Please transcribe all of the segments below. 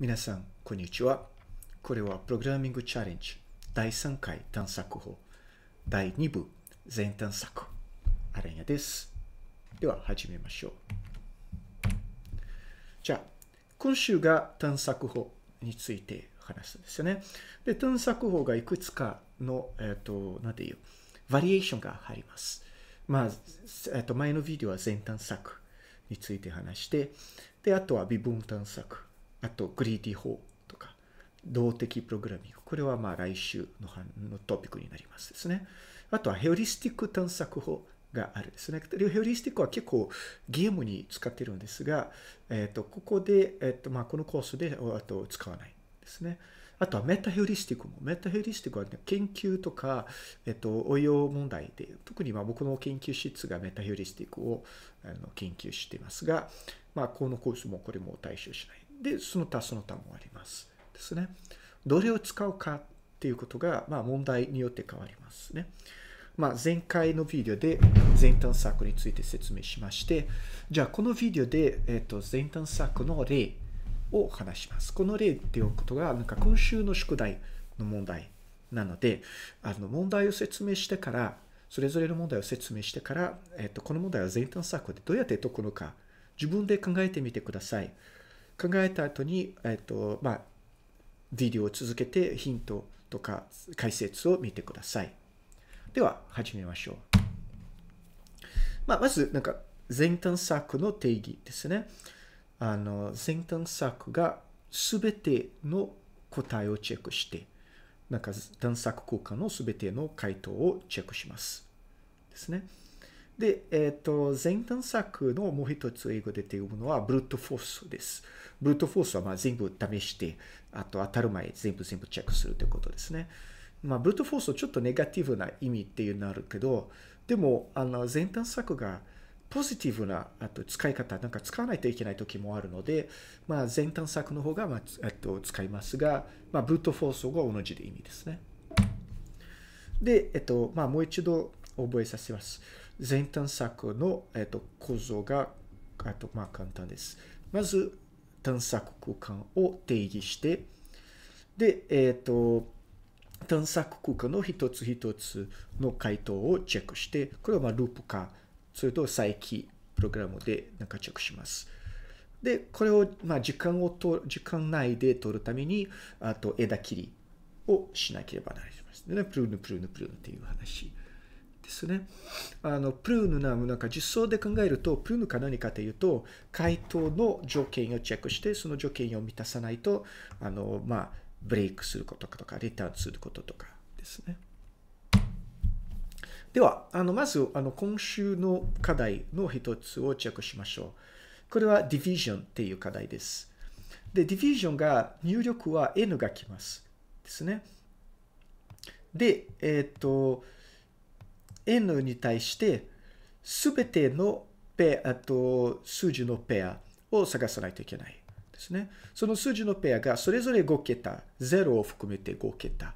皆さん、こんにちは。これはプログラミングチャレンジ第3回探索法第2部全探索アレンヤです。では始めましょう。じゃあ、今週が探索法について話すんですよね。で、探索法がいくつかの、えっ、と、なんていう、バリエーションがあります。まあ、えっ、と、前のビデオは全探索について話して、で、あとは微分探索、あとグリーディ法とか、動的プログラミング。これはまあ来週ののトピックになりますですね。あとはヘオリスティック探索法があるですね。ヘオリスティックは結構ゲームに使ってるんですが、えっ、と、ここで、えっ、と、まあこのコースであと使わないですね。あとはメタヘオリスティックも。メタヘオリスティックは、ね、研究とか、えっと、応用問題で、特にまあ僕の研究室がメタヘオリスティックをあの研究していますが、まあこのコースもこれも対象しない。で、その他その他もあります。ですね。どれを使うかっていうことが、まあ問題によって変わりますね。まあ前回のビデオで全探索について説明しまして、じゃあこのビデオで、えっと、全探索の例を話します。この例っていうことが、なんか今週の宿題の問題なので、あの問題を説明してから、それぞれの問題を説明してから、えっと、この問題は全探索でどうやって解くのか、自分で考えてみてください。考えた後に、えっと、まあ、ビデオを続けてヒントとか解説を見てください。では、始めましょう。まあ、まず、なんか、全探索の定義ですね。あの、全探索が全ての答えをチェックして、なんか探索空間の全ての回答をチェックします。ですね。で、えっ、と、全探索のもう一つ英語で言うのは、ブルートフォースです。ブルートフォースはまあ全部試して、あと当たる前全部全部チェックするということですね。まあ、ブルートフォースはちょっとネガティブな意味っていうのあるけど、でも、あの、全探索がポジティブなあと使い方、なんか使わないといけない時もあるので、まあ、全探索の方が、まあ、えっと、使いますが、まあ、ブルートフォースが同じで意味ですね。で、えっと、まあ、もう一度覚えさせます。全探索の、えっと、構造が、あと、まあ、簡単です。まず、探索空間を定義して、で、えっと、探索空間の一つ一つの回答をチェックして、これはまあループか、それと再起プログラムでなんかチェックします。で、これをまあ時間をと、時間内で取るために、あと枝切りをしなければなりません。ね、プルヌ、プルヌ、プルヌっていう話ですね。あの、プルーヌな、なんか実装で考えると、プルーヌか何かというと、回答の条件をチェックして、その条件を満たさないと、あの、まあ、ブレイクすることとか、リターンすることとかですね。では、あの、まず、あの、今週の課題の一つをチェックしましょう。これは division っていう課題です。で、division が入力は n が来ます。ですね。で、えっ、ー、と、n に対して、すべてのペア、と、数字のペアを探さないといけない。ですね。その数字のペアがそれぞれ5桁、0を含めて5桁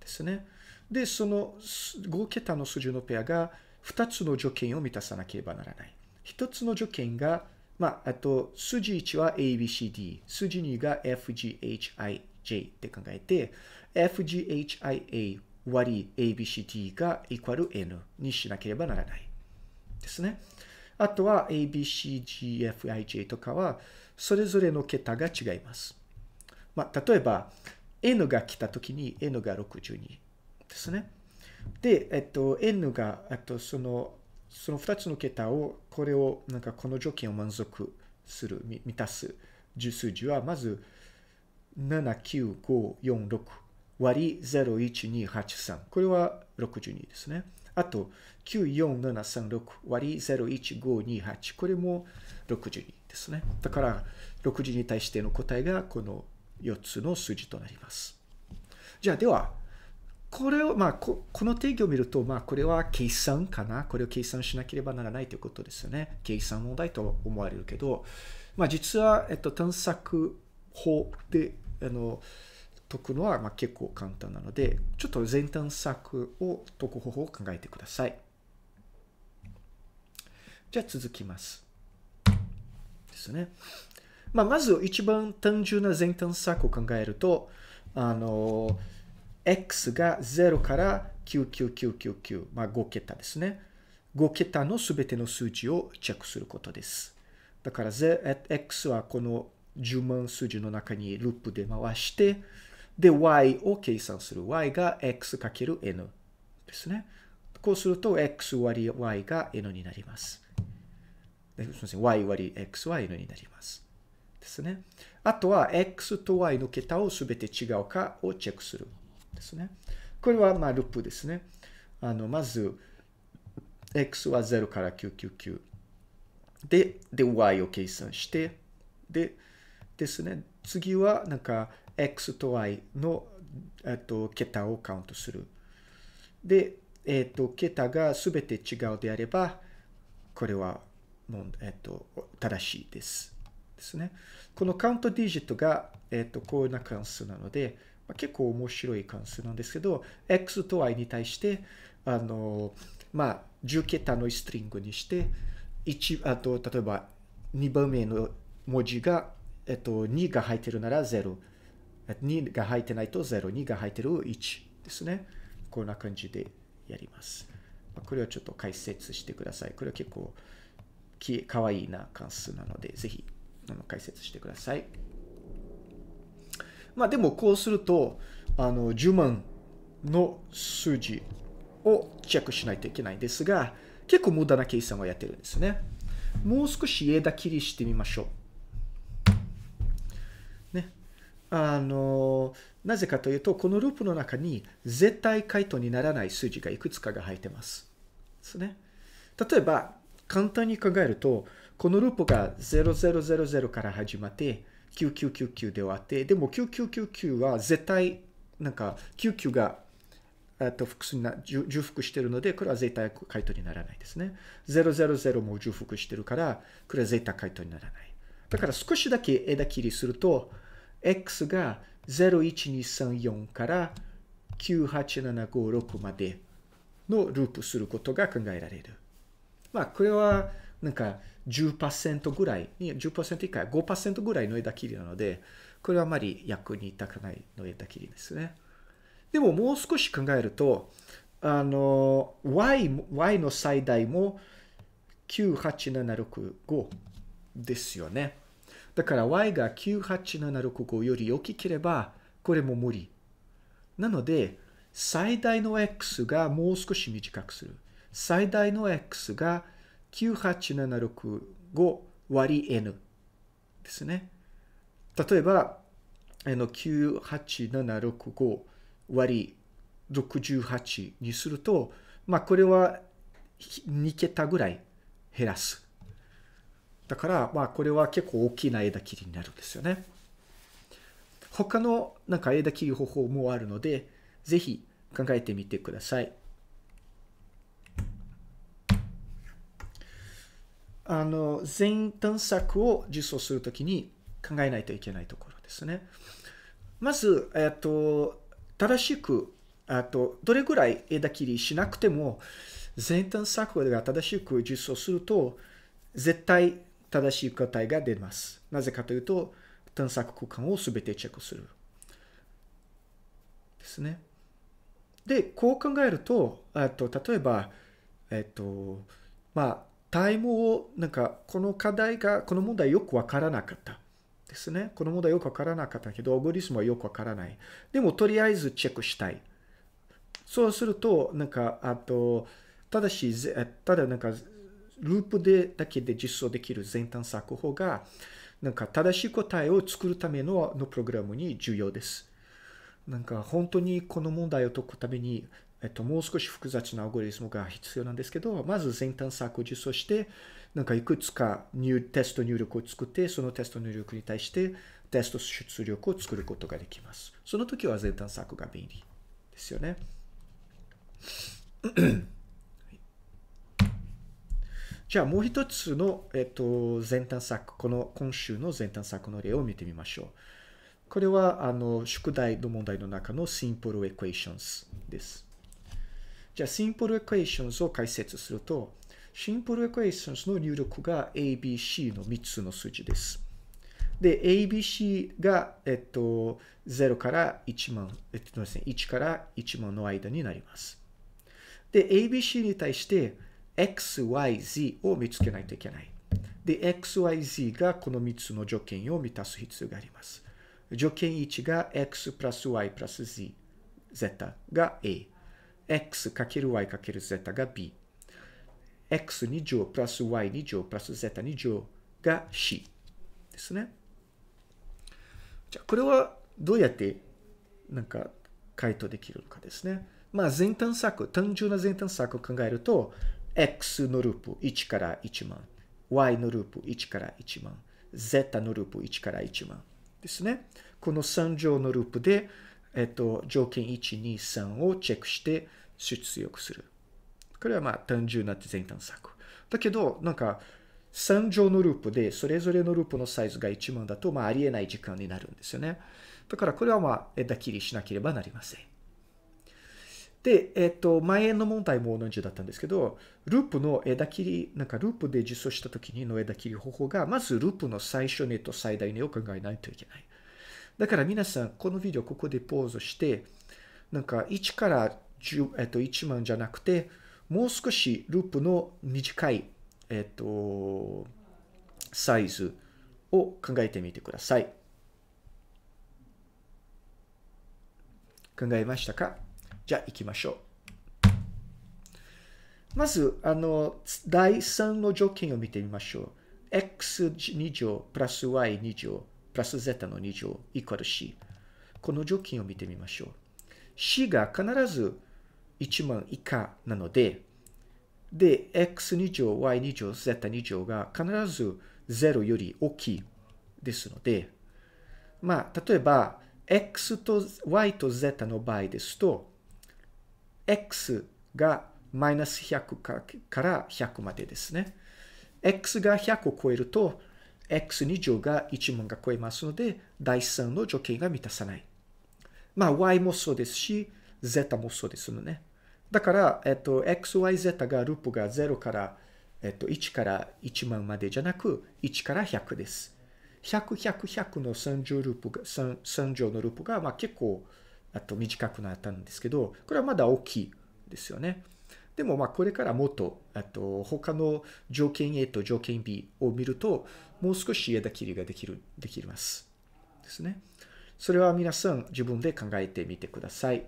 ですね。で、その5桁の数字のペアが2つの条件を満たさなければならない。1つの条件が、まあ、あと、数字1は ABCD、数字2が FGHIJ って考えて、FGHIA 割り ABCD がイコール N にしなければならない。ですね。あとは ABCGFIJ とかは、それぞれの桁が違います。まあ、例えば、N が来たときに N が62ですね。で、えっと、N が、あとその、その2つの桁を、これを、なんかこの条件を満足する、満たす数字は、まず、79546割り01283。これは62ですね。あと、94736割り01528。これも62ですね。だから、60に対しての答えがこの4つの数字となります。じゃあ、では、これを、まあこ、この定義を見ると、まあ、これは計算かな。これを計算しなければならないということですよね。計算問題と思われるけど、まあ、実は、えっと、探索法で、あの、解くのはまあ結構簡単なので、ちょっと全探索を解く方法を考えてください。じゃあ続きます。ですね。まあ、まず一番単純な全探索を考えると、あの、x が0から99999、まあ5桁ですね。5桁のすべての数字をチェックすることです。だから、x はこの10万数字の中にループで回して、で、y を計算する。y が x かける n ですね。こうすると、x 割り y が n になります。すみません。y 割り x は n になります。ですね。あとは、x と y の桁をすべて違うかをチェックする。ですね。これは、まあ、ループですね。あの、まず、x は0から999。で、で、y を計算して、で、ですね。次は、なんか、x と y の、えっと、桁をカウントする。で、えっと、桁がすべて違うであれば、これは、もう、えっと、正しいです。ですね。このカウントディジットが、えっと、こういうな関数なので、まあ、結構面白い関数なんですけど、x と y に対して、あの、まあ、10桁のストリングにして、1、あと、例えば、2番目の文字が、えっと、2が入ってるなら0。2が入ってないと0、2が入ってる1ですね。こんな感じでやります。これをちょっと解説してください。これは結構きかわいな関数なので、ぜひあの解説してください。まあでもこうすると、あの、10万の数字をチェックしないといけないんですが、結構無駄な計算をやってるんですね。もう少し枝切りしてみましょう。ね。あの、なぜかというと、このループの中に絶対回答にならない数字がいくつかが入ってます。ですね。例えば、簡単に考えると、このループが0000から始まって、9999で終わって、でも9999は絶対、なんか99がと複数な重複してるので、これは絶対回答にならないですね。000も重複してるから、これは絶対回答にならない。だから少しだけ枝切りすると、x が01234から98756までのループすることが考えられる。まあ、これはなんか10%ぐらい、10%以下、5%ぐらいの枝切りなので、これはあまり役に立たないの枝切りですね。でももう少し考えると、あの、y, y の最大も98765ですよね。だから y が98765より大きければ、これも無理。なので、最大の x がもう少し短くする。最大の x が98765割 n ですね。例えば、あの98765割り68にすると、まあこれは2桁ぐらい減らす。だから、まあこれは結構大きな枝切りになるんですよね。他のなんか枝切り方法もあるので、ぜひ考えてみてください。あの、全探索を実装するときに考えないといけないところですね。まず、えっと、正しく、あと、どれぐらい枝切りしなくても、全探索が正しく実装すると、絶対正しい答えが出ます。なぜかというと、探索空間をすべてチェックする。ですね。で、こう考えると、と例えば、えっと、まあ、タイムを、なんか、この課題が、この問題よくわからなかった。ですね。この問題よくわからなかったけど、オブリスムはよくわからない。でも、とりあえずチェックしたい。そうすると、なんか、あと、ただし、ただなんか、ループでだけで実装できる全探索法が、なんか正しい答えを作るためののプログラムに重要です。なんか本当にこの問題を解くためにえっと、もう少し複雑なアルゴリズムが必要なんですけど、まず全探索を実装して、なんかいくつかテスト入力を作って、そのテスト入力に対してテスト出力を作ることができます。その時は全探索が便利ですよね。じゃあもう一つの、えっと、全探索、この今週の全探索の例を見てみましょう。これは、あの、宿題の問題の中の Simple Equations です。じゃあ、Simple Equations を解説すると、Simple Equations の入力が ABC の3つの数字です。で、ABC が、えっと、0から1万、えっとですね、1から1万の間になります。で、ABC に対して XYZ を見つけないといけない。で、XYZ がこの3つの条件を満たす必要があります。条件1が X プラス Y プラス Z、Z が A。X かける Y かける Z が B。X2 乗プラス Y2 乗プラス Z2 乗が C ですね。じゃあ、これはどうやってなんか回答できるのかですね。まあ、全探索、単純な全探索を考えると、X のループ1から1万。y のループ1から1万、z のループ1から1万ですね。この3乗のループで、えっと、条件1、2、3をチェックして出力する。これはまあ単純な全探索。だけど、なんか、3乗のループで、それぞれのループのサイズが1万だと、まあ、ありえない時間になるんですよね。だから、これはまあ、枝切りしなければなりません。で、えっと、前の問題も同じだったんですけど、ループの枝切り、なんかループで実装した時にの枝切り方法が、まずループの最初値と最大値を考えないといけない。だから皆さん、このビデオここでポーズして、なんか1から10、えっと、1万じゃなくて、もう少しループの短い、えっと、サイズを考えてみてください。考えましたか？じゃあ行きましょう。まず、あの、第3の条件を見てみましょう。x2 乗プラス y2 乗プラス z の2乗イコール c。この条件を見てみましょう。c が必ず1万以下なので、で、x2 乗、y2 乗、z2 乗が必ず0より大きいですので、まあ、例えば、x と y と z の場合ですと、x がマイナス100から100までですね。x が100を超えると、x2 乗が1万が超えますので、第3の条件が満たさない。まあ、y もそうですし、z もそうですよね。だから、えっと、xyz がループが0から、えっと、1から1万までじゃなく、1から100です。100、100、100の3乗ループが、3, 乗のループが、まあ結構、あと短くなったんですけど、これはまだ大きいですよね。でもまあこれからもっと、あと他の条件 A と条件 B を見ると、もう少し枝切りができる、できます。ですね。それは皆さん自分で考えてみてください。で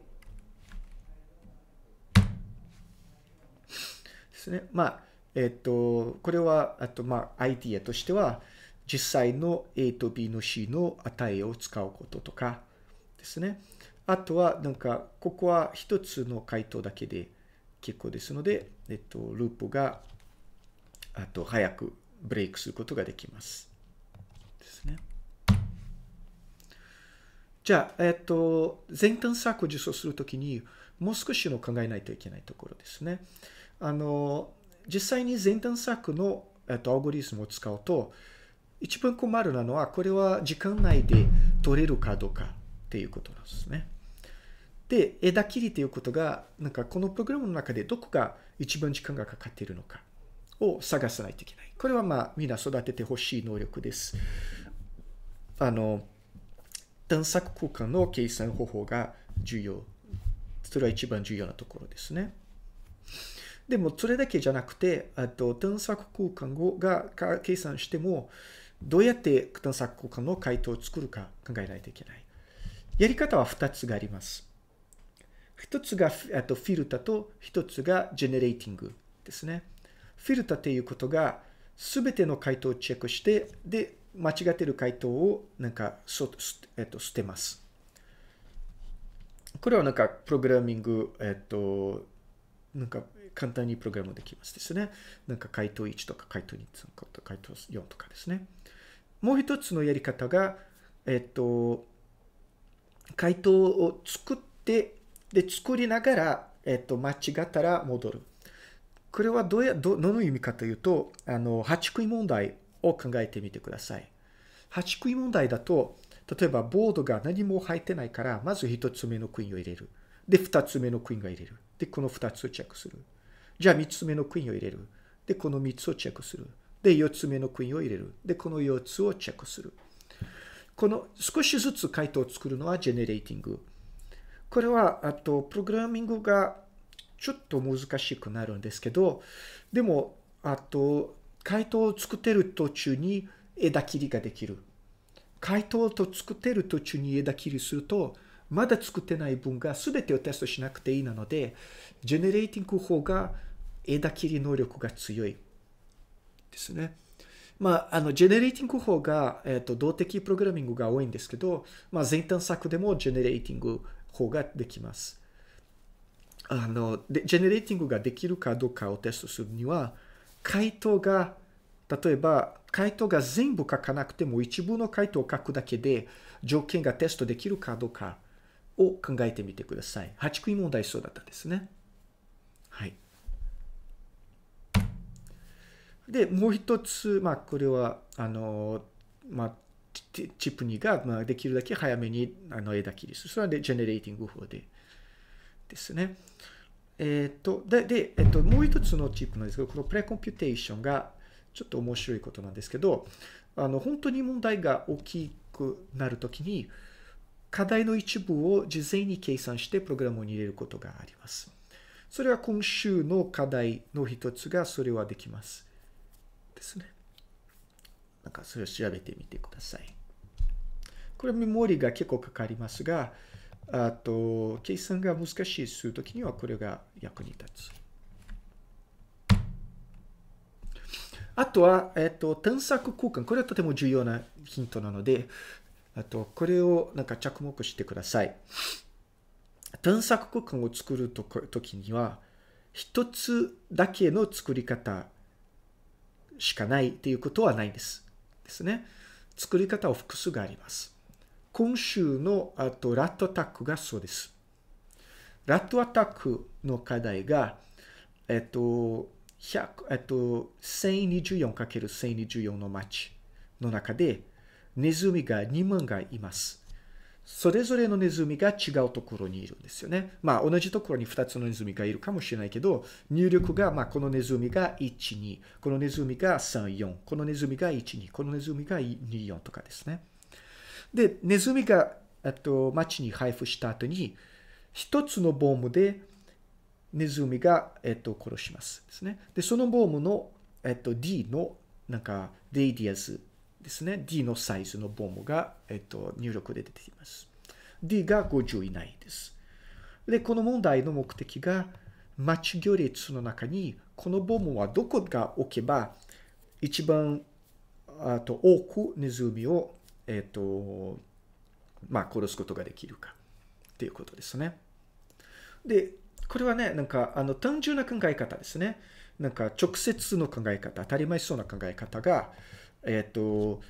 すね。まあ、えっと、これは、あとまあアイディアとしては、実際の A と B の C の値を使うこととかですね。あとは、なんか、ここは一つの回答だけで結構ですので、えっと、ループが、あと、早くブレイクすることができます。ですね。じゃあ、えっと、全探索を実装するときに、もう少しの考えないといけないところですね。あの、実際に全探索の、えっと、アルゴリズムを使うと、一番困るのは、これは時間内で取れるかどうかっていうことなんですね。で、枝切りということが、なんかこのプログラムの中でどこが一番時間がかかっているのかを探さないといけない。これはまあ、みんな育ててほしい能力です。あの、探索空間の計算方法が重要。それは一番重要なところですね。でも、それだけじゃなくて、あと、探索空間が計算しても、どうやって探索空間の回答を作るか考えないといけない。やり方は2つがあります。一つがあとフィルタと一つがジェネレーティングですね。フィルタということが全ての回答をチェックして、で、間違ってる回答をなんかそ、えっと、捨てます。これはなんかプログラミング、えっと、なんか簡単にプログラムできますですね。なんか回答1とか回答2とか回答4とかですね。もう一つのやり方が、えっと、回答を作ってで、作りながら、えっと、間違ったら戻る。これはどうや、どどの意味かというと、あの、8食い問題を考えてみてください。8食い問題だと、例えばボードが何も入ってないから、まず1つ目のクイーンを入れる。で、2つ目のクイーンが入れる。で、この2つをチェックする。じゃあ3つ目のクイーンを入れる。で、この3つをチェックする。で、4つ目のクイーンを入れる。で、この4つをチェックする。この少しずつ回答を作るのはジェネレーティング。これは、あと、プログラミングがちょっと難しくなるんですけど、でも、あと、回答を作ってる途中に枝切りができる。回答と作ってる途中に枝切りすると、まだ作ってない分が全てをテストしなくていいなので、 generating 法が枝切り能力が強いですね。まあ、あの、 generating 法が、えっ、ー、と、動的プログラミングが多いんですけど、まあ、全探索でも generating 法ができます。あの、で、 generating ができるかどうかをテストするには、回答が、例えば、回答が全部書かなくても一部の回答を書くだけで条件がテストできるかどうかを考えてみてください。8クイーン問題そうだったですね。はい。で、もう一つ、まあ、これは、あの、まあ、 tip 2が、まあ、できるだけ早めにあの枝切りする。それはで、 generating 法でですね。えっ、ー、と、で、で、えっ、ー、と、もう一つの tip なんですけど、この precomputation がちょっと面白いことなんですけど、あの、本当に問題が大きくなるときに、課題の一部を事前に計算してプログラムに入れることがあります。それは今週の課題の一つがそれはできます。ですね。なんかそれを調べてみてください。これメモリが結構かかりますが、あと、計算が難しいするときにはこれが役に立つ。あとは、えっと、探索空間。これはとても重要なヒントなので、あと、これをなんか着目してください。探索空間を作るときには、一つだけの作り方しかないっていうことはないです。ですね。作り方を複数があります。今週のあとラットアタックがそうです。ラットアタックの課題が、えっと、100えっと、1024×1024 の街の中で、ネズミが2万がいます。それぞれのネズミが違うところにいるんですよね。まあ同じところに2つのネズミがいるかもしれないけど、入力が、まあこのネズミが1、2、このネズミが3、4、このネズミが1、2、このネズミが2、4とかですね。で、ネズミが、えっと、町に配布した後に、一つのボムでネズミが、えっと、殺しますですね。で、そのボムの、えっと、D の、なんか、デイディアズですね。D のサイズのボムが、えっと、入力で出ています。D が50以内です。で、この問題の目的が、町行列の中に、このボムはどこが置けば、一番あと多くネズミを、えっ、と、まあ、殺すことができるかっていうことですね。で、これはね、なんか、あの、単純な考え方ですね。なんか、直接の考え方、当たり前そうな考え方が、えっ、ー、と、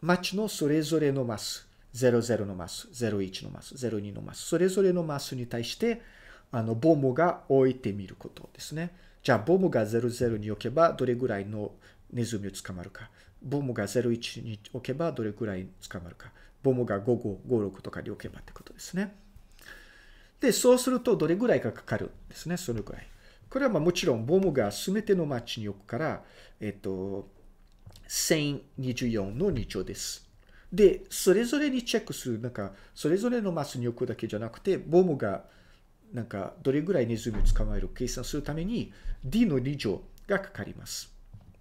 町のそれぞれのマス、00のマス、01のマス、02のマス、それぞれのマスに対して、あの、ボムが置いてみることですね。じゃあ、ボムが00に置けば、どれぐらいのネズミを捕まるか。ボムが01に置けば、どれぐらい捕まるか。ボムが55、56とかに置けばってことですね。で、そうすると、どれぐらいがかかるんですね。そのぐらい。これはまあもちろん、ボムが全ての町に置くから、えっと、1024の2乗です。で、それぞれにチェックする、なんか、それぞれのマスに置くだけじゃなくて、ボムが、なんか、どれぐらいネズミを捕まえる計算するために、D の2乗がかかります。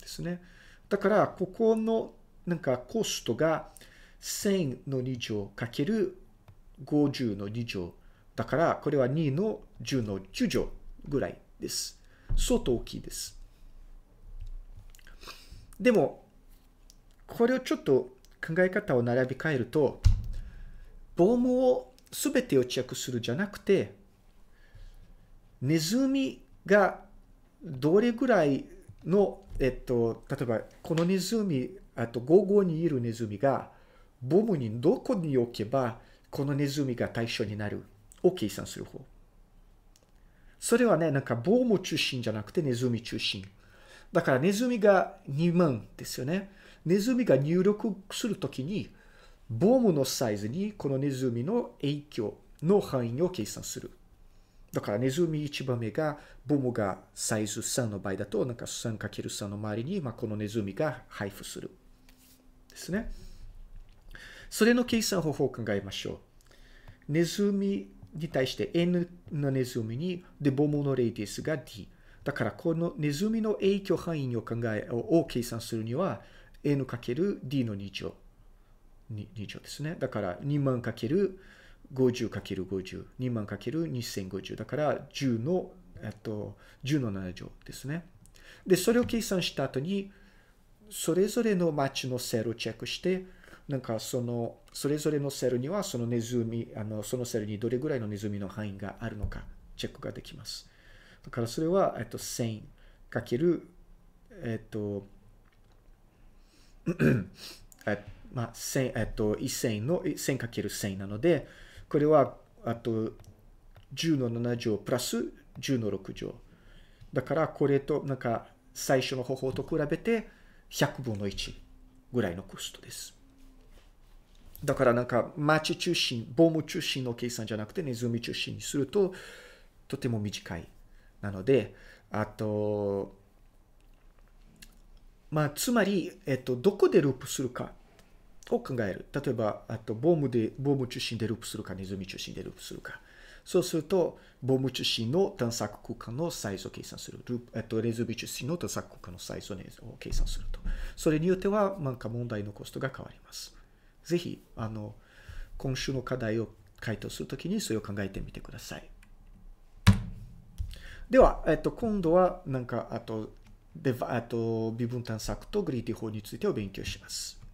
ですね。だから、ここの、なんか、コストが1000の2乗かける50の2乗。だから、これは2の10の10乗ぐらいです。相当大きいです。でも、これをちょっと考え方を並び替えると、ボムを全てをチェックするじゃなくて、ネズミがどれぐらいの、えっと、例えばこのネズミ、あと午後にいるネズミが、ボムにどこに置けば、このネズミが対象になる？を計算する方。それはね、なんかボム中心じゃなくてネズミ中心。だからネズミが2万ですよね。ネズミが入力するときに、ボムのサイズにこのネズミの影響の範囲を計算する。だからネズミ1番目が、ボムがサイズ3の場合だと、なんか 3×3 の周りに、まあ、このネズミが配布する。ですね。それの計算方法を考えましょう。ネズミに対して N のネズミに、で、ボムのレイディスが D。だから、このネズミの影響範囲を考え、を計算するには、N×D の2乗。2乗ですね。だから、2万かける 50×50。2万かける2050。だから、10の、えっと、10の7乗ですね。で、それを計算した後に、それぞれの街のセルをチェックして、なんかその、それぞれのセルにはそのネズミ、あの、そのセルにどれぐらいのネズミの範囲があるのか、チェックができます。だからそれは、えっと、1000かける、えっと、えまあ、1000、えっと、1000の、1000かける1000なので、これは、あと、10の7乗プラス10の6乗。だから、これと、なんか、最初の方法と比べて、100分の1ぐらいのコストです。だからなんか町中心、ボム中心の計算じゃなくてネズミ中心にするととても短い。なので、あと、まあ、つまり、えっと、どこでループするかを考える。例えば、あと、ボームで、ボーム中心でループするか、ネズミ中心でループするか。そうすると、ボーム中心の探索空間のサイズを計算する。ループえっと、ネズミ中心の探索空間のサイズを計算すると。それによっては、なんか問題のコストが変わります。ぜひ、あの、今週の課題を回答するときにそれを考えてみてください。では、えっと、今度は、なんか、あと、で、あと、微分探索とグリーディ法についてを勉強します。